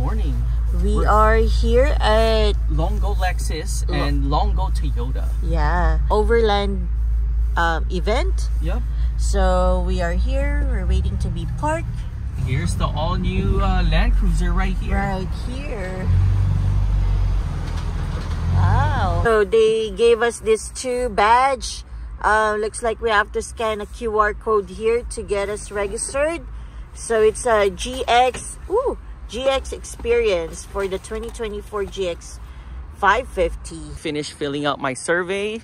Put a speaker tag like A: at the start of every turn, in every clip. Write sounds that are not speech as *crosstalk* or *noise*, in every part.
A: morning.
B: We
A: We're-
B: are here at
A: Longo Lexus
B: Lo-
A: and Longo Toyota.
B: yeah Overland um, event.
A: Yep.
B: So we are here. We're waiting to be parked
A: Here's the all new uh, Land Cruiser right here.
B: right here. Wow. So they gave us this two badge. Uh, looks like we have to scan a QR code here to get us registered. So it's a GX, ooh, GX experience for the 2024 GX 550.
A: Finished filling out my survey.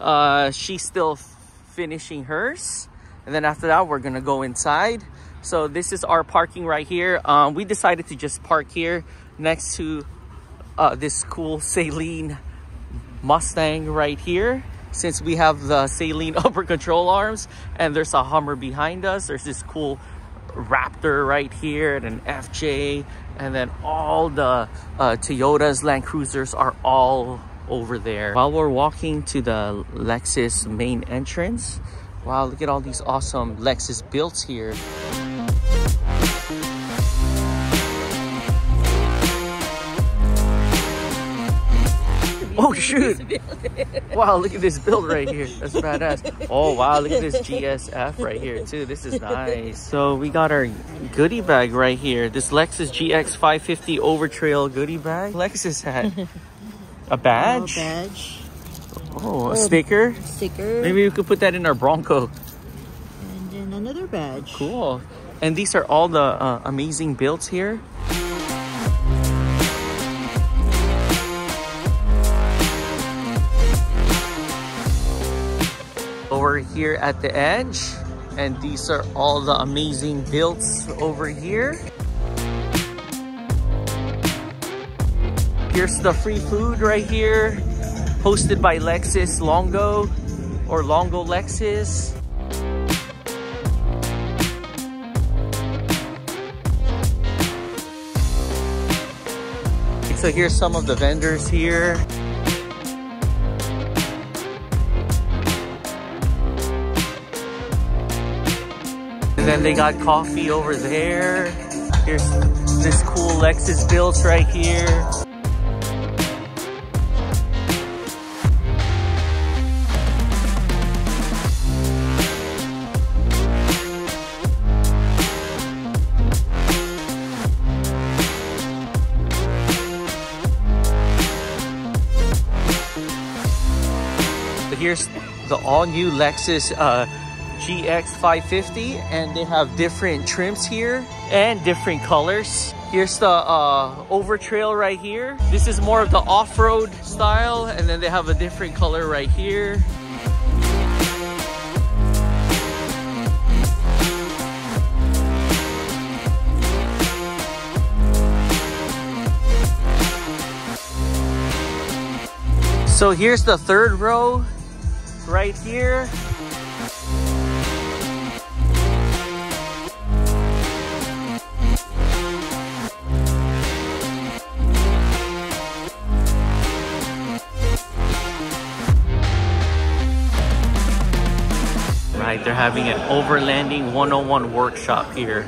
A: Uh, she's still finishing hers. And then after that, we're gonna go inside. So this is our parking right here. Um, we decided to just park here next to uh, this cool Saleen Mustang right here. Since we have the Saleen *laughs* upper control arms and there's a Hummer behind us, there's this cool Raptor right here and an FJ and then all the uh, Toyotas, Land Cruisers are all over there. While we're walking to the Lexus main entrance, wow, look at all these awesome Lexus builds here. Oh shoot! *laughs* Wow, look at this build right here. That's badass. Oh wow, look at this *laughs* GSF right here too. This is nice. So we got our goodie bag right here. This Lexus GX 550 Overtrail goodie bag. Lexus had a *laughs* badge.
B: Oh, badge.
A: Oh, a sticker.
B: Sticker.
A: Maybe we could put that in our Bronco.
B: And then another badge.
A: Cool. And these are all the uh, amazing builds here. Here at the edge. And these are all the amazing builds over here. Here's the free food right here. Hosted by Lexus Longo or Longo Lexus. So here's some of the vendors here. Then they got coffee over there. Here's this cool Lexus built right here. Here's the all new Lexus uh, GX 550 and they have different trims here and different colors. Here's the uh, Overtrail right here. This is more of the off-road style and then they have a different color right here. So here's the third row right here. They're having an overlanding 101 workshop here.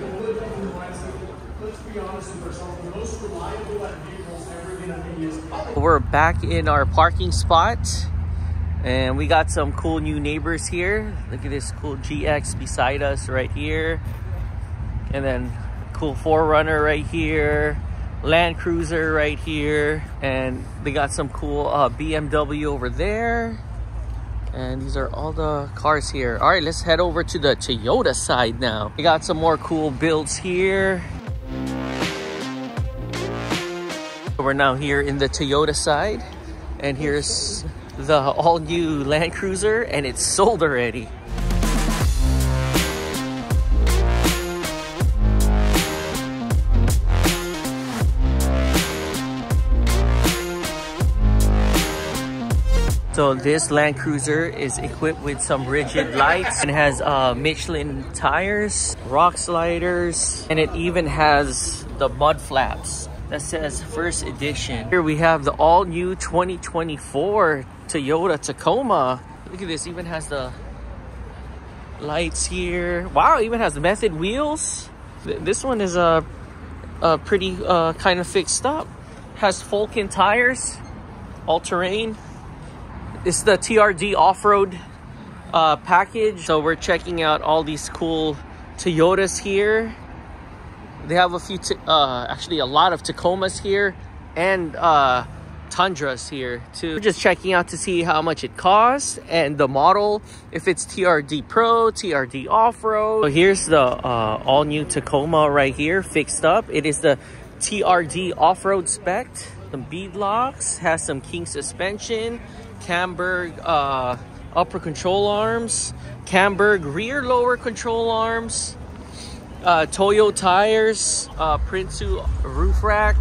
A: We're back in our parking spot and we got some cool new neighbors here. Look at this cool GX beside us right here. And then cool 4Runner right here. Land Cruiser right here. And they got some cool uh, BMW over there. And these are all the cars here. All right, let's head over to the Toyota side now. We got some more cool builds here. We're now here in the Toyota side. And here's the all new Land Cruiser and it's sold already. So this Land Cruiser is equipped with some rigid lights and has uh, Michelin tires, rock sliders, and it even has the mud flaps that says first edition. Here we have the all new 2024 Toyota Tacoma. Look at this, even has the lights here. Wow, even has method wheels. Th- This one is a uh, pretty uh, kind of fixed up. Has Falken tires, all terrain. It's the TRD off-road uh, package. So we're checking out all these cool Toyotas here. They have a few, uh, actually a lot of Tacomas here and uh, Tundras here too. We're just checking out to see how much it costs and the model, if it's TRD Pro, TRD Off-Road. So here's the uh, all new Tacoma right here, fixed up. It is the TRD Off-Road spec. Some bead locks, has some king suspension, Camburg uh, upper control arms, Camburg rear lower control arms, uh, Toyo tires, uh, Prinsu roof rack,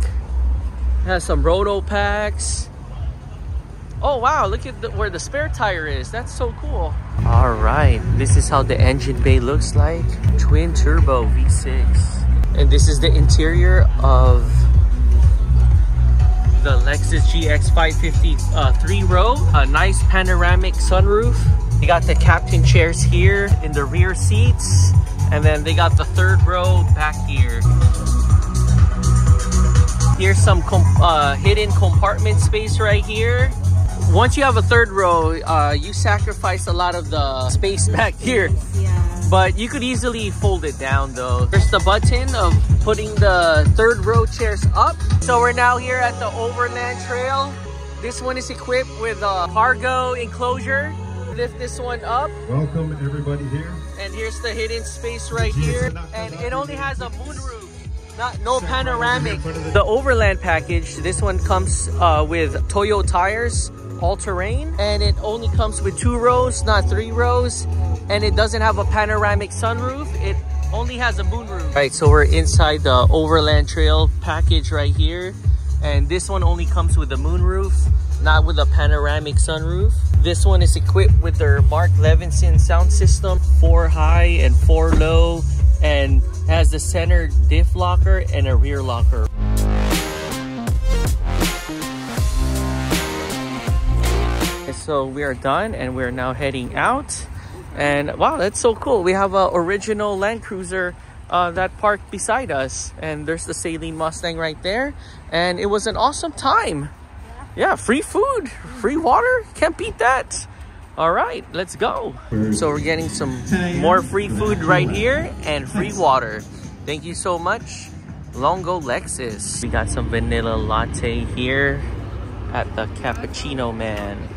A: has some Rotopax. Oh wow, look at the, where the spare tire is. That's so cool. All right, this is how the engine bay looks like. Twin turbo V6. And this is the interior of the Lexus GX 550 uh, three row. A nice panoramic sunroof. They got the captain chairs here in the rear seats. And then they got the third row back here. Here's some com uh, hidden compartment space right here. Once you have a third row, uh, you sacrifice a lot of the space *laughs* back here.
B: Yeah.
A: But you could easily fold it down though. There's the button of putting the third row chairs up. So we're now here at the Overland Trail. This one is equipped with a cargo enclosure. Lift this one up.
C: Welcome everybody here.
A: And here's the hidden space right here. And it only has a moonroof. Not, no panoramic. The Overland package, this one comes uh, with Toyo tires, all-terrain, and it only comes with two rows, not three rows, and it doesn't have a panoramic sunroof. It only has a moonroof. Right, so we're inside the Overland Trail package right here, and this one only comes with a moonroof, not with a panoramic sunroof. This one is equipped with their Mark Levinson sound system, four high and four low, and has the center diff locker and a rear locker. So we are done and we're now heading out. And wow, that's so cool. We have an original Land Cruiser uh, that parked beside us. And there's the Saleen Mustang right there. And it was an awesome time. Yeah, free food, free water. Can't beat that. All right, let's go. So we're getting some more free food right here and free water. Thank you so much, Longo Lexus. We got some vanilla latte here at the Cappuccino Man.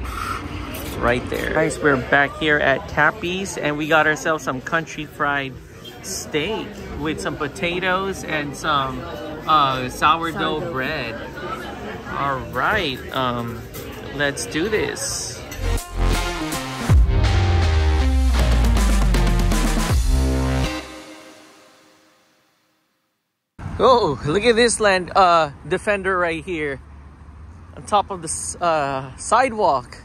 A: Right there. Guys, we're back here at Cappy's and we got ourselves some country fried steak with some potatoes and some uh, sourdough, sourdough. bread. All right, um, let's do this. Oh, look at this land uh, defender right here on top of the uh, sidewalk.